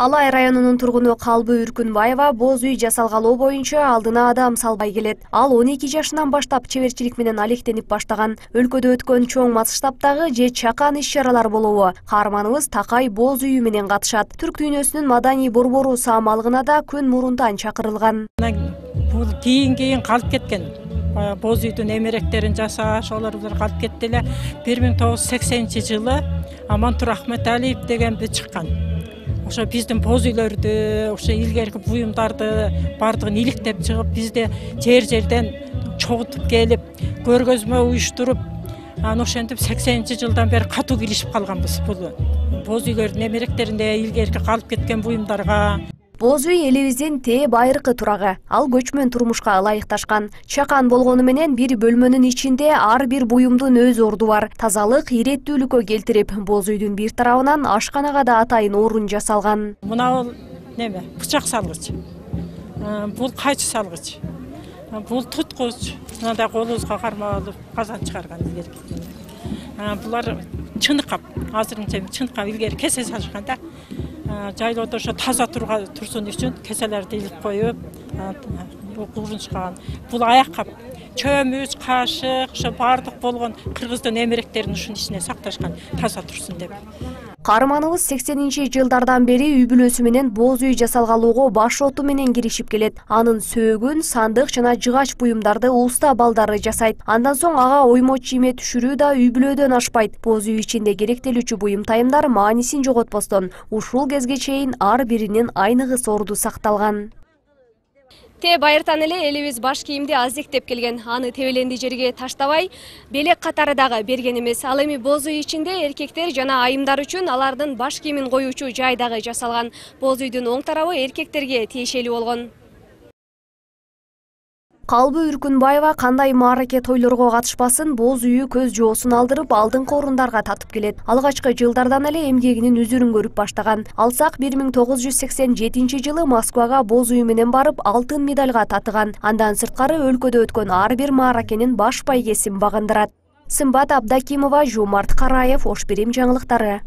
алай районунун тургуну калбы үркүнбаева боз үй жасалгалоо боюнча алдына адам салбай келет. Ал он эки жашынан баштап чеберчилик менен алектенип баштаган. Өлкөдө өткөн чоң масштабтагы же чакан иш чаралар болобу. Каарманыбыз такай боз үйү менен катышат. Түрк дүйнөсүнүн маданий борбору саамалыгына да күн мурунтан чакырылган. Бул кийин кийин калып кеткен баягы боз үйдүн эмеректерин жасаш олор булар калып кетти эле. бир миң тогуз жүз сексенинчи жылы амантур ахметалиев дегенби чыккан ошо биздин боз үйлөрдү ошо илгерки буюмдарды баардыгын иликтеп чыгып бизди жер жерден чогултуп келип көргөзмө уюштуруп анан ошентип сексенинчи жылдан бери катуу киришип калганбыз бул боз үйлөрдүн эмеректерине илгерки калып кеткен буюмдарга. Боз үй элибиздин тээ байыркы турагы. Ал көчмөн турмушка ылайыкташкан. Чакан болгону менен бир бөлмөнүн ичинде ар бир буюмдун өз орду бар. Тазалык иреттүүлүккө келтирип боз үйдүн бир тарабынан ашканага да атайын орун жасалган. Мынабул неме? Бычак салгыч. Бул кайчы салгыч? Бул туткуч. Мындай колубузга кармап алып казан чыгарган илгери булар чыныкап азырынча чыныкап илгери кесе салышкан да жайлоодо ошо таза турсун үчүн кеселерди илип коюп бул аяк кап чөмүч кашык ошо баардык болгон кыргыздын эмеректерин ушунун ичине сакташкан таза турсун деп. Каарманыбыз сексенинчи жылдардан бери үй бүлөсү менен боз үй жасалгалоого баш оту менен киришип келет. Анын сөөгүн сандык жана жыгач буюмдарды уста балдары жасайт. Андан соң ага оймо чийме түшүрүү да үй бүлөдөн ашпайт. Боз үй ичинде керектелүүчү буюм тайымдар маанисин жоготпостон. Ушул кезге чейин ар биринин айныгыс орду сакталган тээ байыртан эле элибиз баш кийимди аздектеп келген. Аны тебеленди жерге таштабай белек катары дагы берген эмес ал эми боз үй жана айымдар үчүн алардын баш кийимин коюучу жай дагы жасалган. Боз үйдүн оң тарабы эркектерге тиешелүү болгон. Калбы үркүнбаева кандай маараке тойлорго катышпасын боз үйү көз жоосун алдырып алдыңкы орундарга татып келет. Алгачкы жылдардан эле эмгегинин үзүрүн көрүп баштаган. Алсак бир миң тогуз жүз сексен жетинчи жылы москвага боз үйү менен барып алтын медальга татыган. Андан сырткары өлкөдө өткөн ар бир мааракенин баш байгесин багындырат. Сымбат абдакимова жомарт караев ош бирим жаңылыктары